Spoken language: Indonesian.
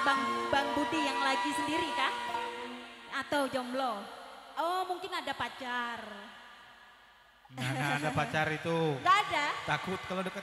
Bang Bang Budi yang lagi sendiri kah? Atau jomblo? Oh mungkin ada pacar. Nah, ada pacar itu. Gak ada? Takut kalau dekat